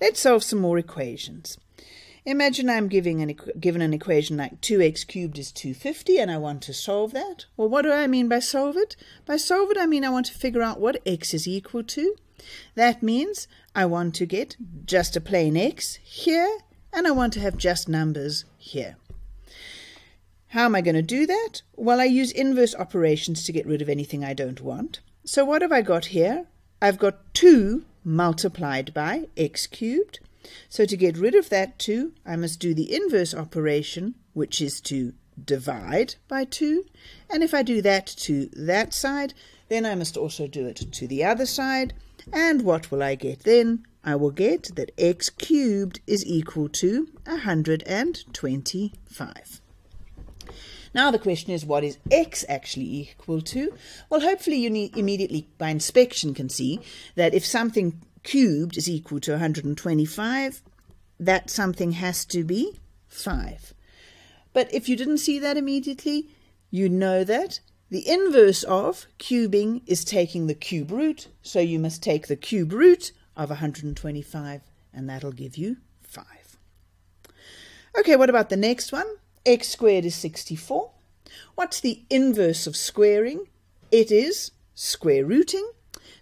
Let's solve some more equations. Imagine I'm giving an given an equation like 2x cubed is 250 and I want to solve that. Well, what do I mean by solve it? By solve it, I mean I want to figure out what x is equal to. That means I want to get just a plain x here and I want to have just numbers here. How am I going to do that? Well, I use inverse operations to get rid of anything I don't want. So what have I got here? I've got 2 multiplied by x cubed so to get rid of that 2, I must do the inverse operation, which is to divide by 2. And if I do that to that side, then I must also do it to the other side. And what will I get then? I will get that x cubed is equal to 125. Now the question is, what is x actually equal to? Well, hopefully you immediately by inspection can see that if something cubed is equal to 125, that something has to be 5. But if you didn't see that immediately, you know that the inverse of cubing is taking the cube root, so you must take the cube root of 125, and that'll give you 5. Okay, what about the next one? X squared is 64. What's the inverse of squaring? It is square rooting.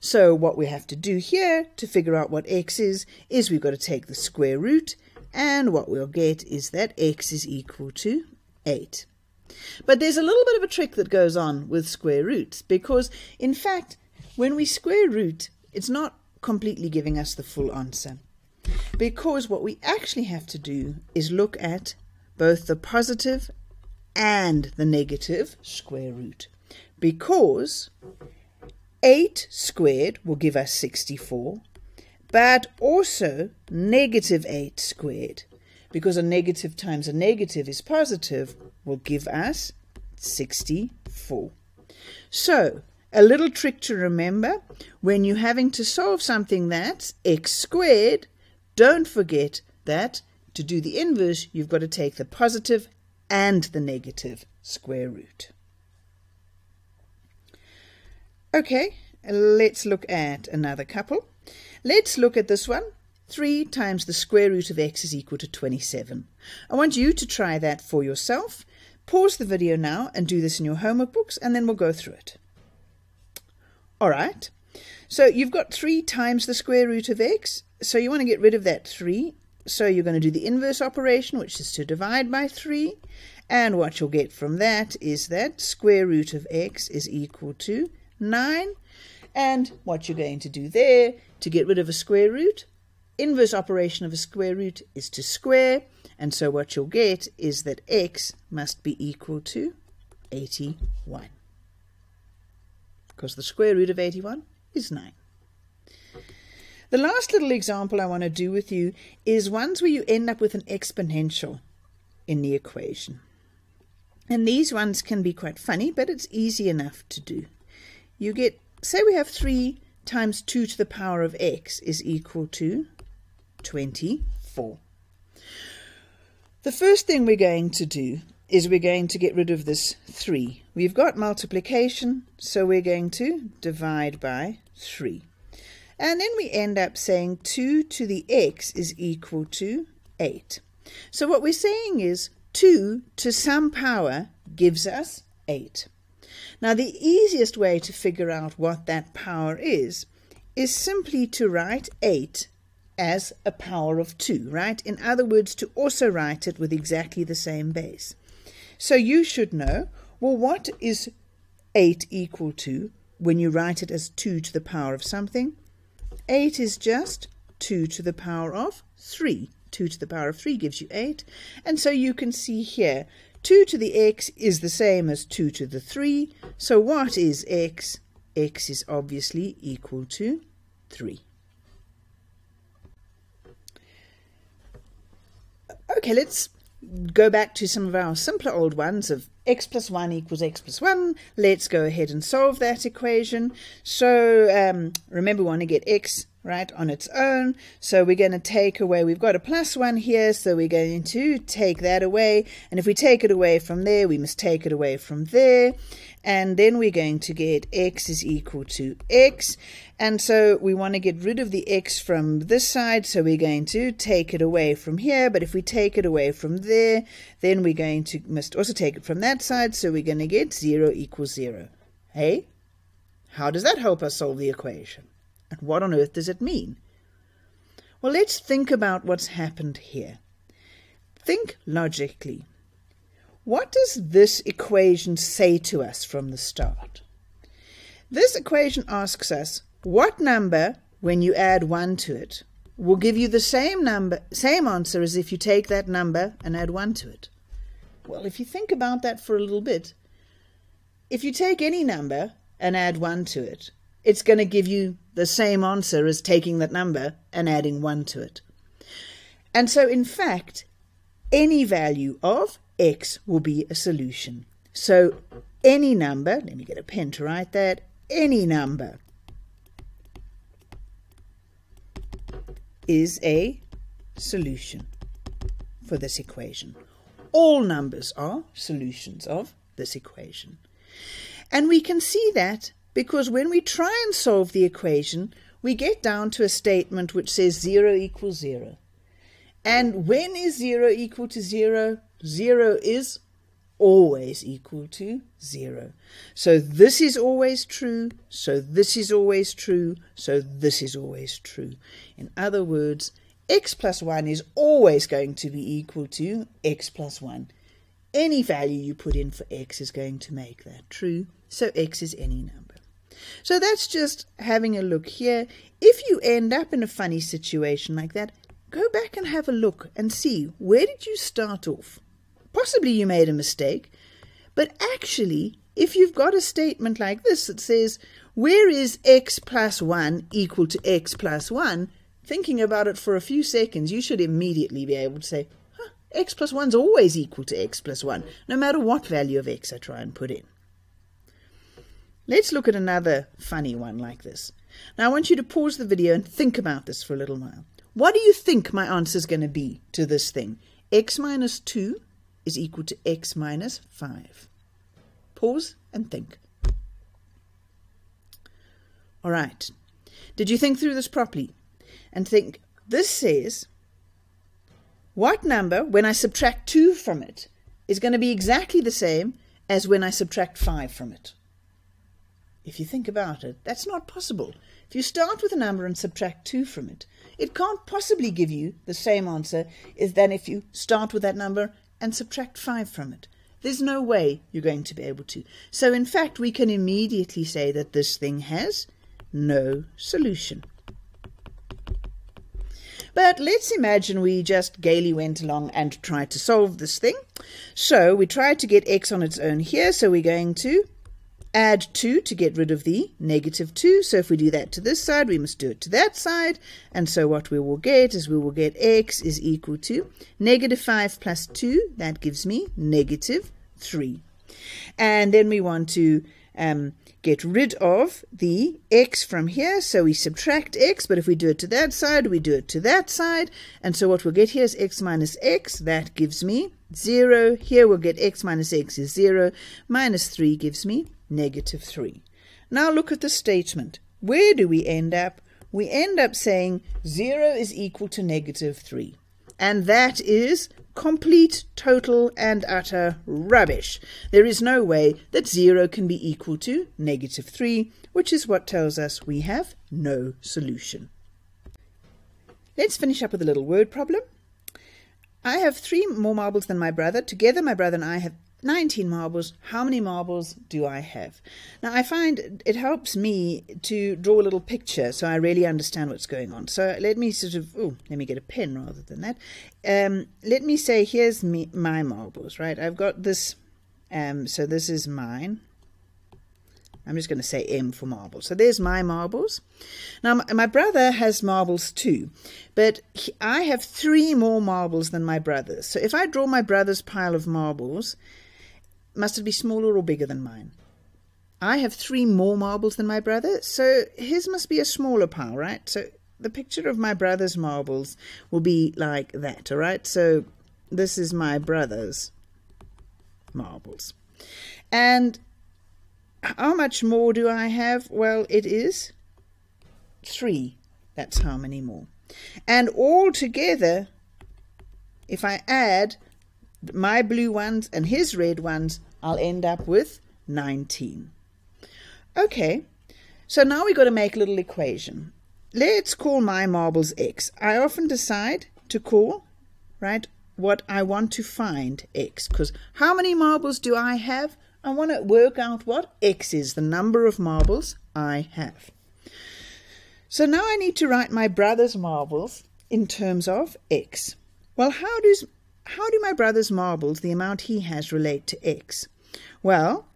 So what we have to do here to figure out what x is, is we've got to take the square root, and what we'll get is that x is equal to 8. But there's a little bit of a trick that goes on with square roots, because in fact, when we square root, it's not completely giving us the full answer. Because what we actually have to do is look at both the positive and the negative square root. Because 8 squared will give us 64, but also negative 8 squared, because a negative times a negative is positive, will give us 64. So, a little trick to remember, when you're having to solve something that's x squared, don't forget that to do the inverse, you've got to take the positive and the negative square root. Okay, let's look at another couple. Let's look at this one. 3 times the square root of x is equal to 27. I want you to try that for yourself. Pause the video now and do this in your homework books, and then we'll go through it. All right, so you've got 3 times the square root of x, so you want to get rid of that 3. So you're going to do the inverse operation, which is to divide by 3. And what you'll get from that is that square root of x is equal to 9. And what you're going to do there to get rid of a square root, inverse operation of a square root is to square. And so what you'll get is that x must be equal to 81. Because the square root of 81 is 9. The last little example I want to do with you is ones where you end up with an exponential in the equation. And these ones can be quite funny, but it's easy enough to do you get, say we have 3 times 2 to the power of x is equal to 24. The first thing we're going to do is we're going to get rid of this 3. We've got multiplication, so we're going to divide by 3. And then we end up saying 2 to the x is equal to 8. So what we're saying is 2 to some power gives us 8. Now, the easiest way to figure out what that power is is simply to write 8 as a power of 2, right? In other words, to also write it with exactly the same base. So you should know, well, what is 8 equal to when you write it as 2 to the power of something? 8 is just 2 to the power of 3. 2 to the power of 3 gives you 8. And so you can see here 2 to the x is the same as 2 to the 3. So what is x? x is obviously equal to 3. Okay, let's go back to some of our simpler old ones of x plus 1 equals x plus 1. Let's go ahead and solve that equation. So um, remember we want to get x right, on its own. So we're going to take away, we've got a plus 1 here, so we're going to take that away. And if we take it away from there, we must take it away from there. And then we're going to get x is equal to x. And so we want to get rid of the x from this side, so we're going to take it away from here. But if we take it away from there, then we're going to must also take it from that side, so we're going to get 0 equals 0. Hey? How does that help us solve the equation? And what on earth does it mean? Well, let's think about what's happened here. Think logically. What does this equation say to us from the start? This equation asks us what number, when you add 1 to it, will give you the same number, same answer as if you take that number and add 1 to it. Well, if you think about that for a little bit, if you take any number and add 1 to it, it's going to give you the same answer as taking that number and adding 1 to it. And so, in fact, any value of x will be a solution. So, any number, let me get a pen to write that, any number is a solution for this equation. All numbers are solutions of this equation. And we can see that because when we try and solve the equation, we get down to a statement which says 0 equals 0. And when is 0 equal to 0? 0 is always equal to 0. So this is always true, so this is always true, so this is always true. In other words, x plus 1 is always going to be equal to x plus 1. Any value you put in for x is going to make that true, so x is any number. So that's just having a look here. If you end up in a funny situation like that, go back and have a look and see where did you start off? Possibly you made a mistake, but actually, if you've got a statement like this that says, where is x plus 1 equal to x plus 1, thinking about it for a few seconds, you should immediately be able to say, huh, x plus 1 is always equal to x plus 1, no matter what value of x I try and put in. Let's look at another funny one like this. Now I want you to pause the video and think about this for a little while. What do you think my answer is going to be to this thing? x minus 2 is equal to x minus 5. Pause and think. All right. Did you think through this properly? And think, this says, what number, when I subtract 2 from it, is going to be exactly the same as when I subtract 5 from it? If you think about it, that's not possible. If you start with a number and subtract 2 from it, it can't possibly give you the same answer as than if you start with that number and subtract 5 from it. There's no way you're going to be able to. So, in fact, we can immediately say that this thing has no solution. But let's imagine we just gaily went along and tried to solve this thing. So we tried to get x on its own here, so we're going to add 2 to get rid of the negative 2. So if we do that to this side, we must do it to that side. And so what we will get is we will get x is equal to negative 5 plus 2. That gives me negative 3. And then we want to um, get rid of the x from here. So we subtract x, but if we do it to that side, we do it to that side. And so what we'll get here is x minus x. That gives me 0. Here we'll get x minus x is 0. Minus 3 gives me negative 3. Now look at the statement. Where do we end up? We end up saying 0 is equal to negative 3. And that is complete, total, and utter rubbish. There is no way that 0 can be equal to negative 3, which is what tells us we have no solution. Let's finish up with a little word problem. I have three more marbles than my brother. Together, my brother and I have 19 marbles. How many marbles do I have? Now, I find it helps me to draw a little picture so I really understand what's going on. So let me sort of, oh, let me get a pen rather than that. Um, let me say, here's me, my marbles, right? I've got this, um, so this is mine. I'm just going to say M for marbles. So there's my marbles. Now, my brother has marbles too, but he, I have three more marbles than my brother's. So if I draw my brother's pile of marbles, must it be smaller or bigger than mine? I have three more marbles than my brother, so his must be a smaller pile, right? So the picture of my brother's marbles will be like that, all right? So this is my brother's marbles. And how much more do I have? Well, it is three. That's how many more. And all together, if I add my blue ones and his red ones, I'll end up with 19. Okay, so now we've got to make a little equation. Let's call my marbles x. I often decide to call, right, what I want to find x, because how many marbles do I have? I want to work out what x is, the number of marbles I have. So now I need to write my brother's marbles in terms of x. Well, how does how do my brother's marbles, the amount he has, relate to x? Well,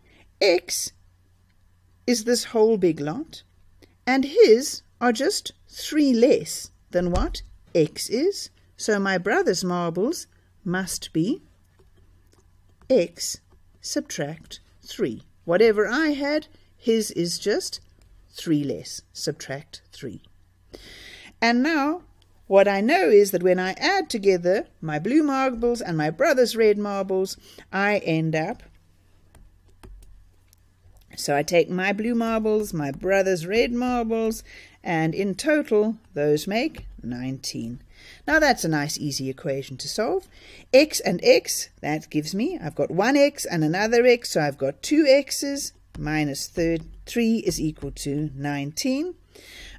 x is this whole big lot, and his are just three less than what x is. So my brother's marbles must be x subtract 3. Whatever I had, his is just 3 less. Subtract 3. And now, what I know is that when I add together my blue marbles and my brother's red marbles, I end up so I take my blue marbles, my brother's red marbles, and in total, those make 19. Now that's a nice easy equation to solve. x and x, that gives me, I've got one x and another x, so I've got two x's minus 3 is equal to 19.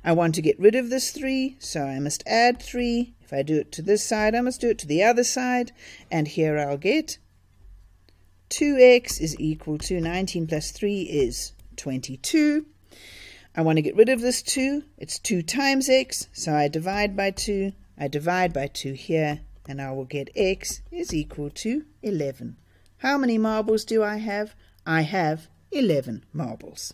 I want to get rid of this 3, so I must add 3. If I do it to this side, I must do it to the other side. And here I'll get 2x is equal to 19 plus 3 is 22. I want to get rid of this 2. It's 2 times x, so I divide by 2. I divide by 2 here, and I will get x is equal to 11. How many marbles do I have? I have 11 marbles.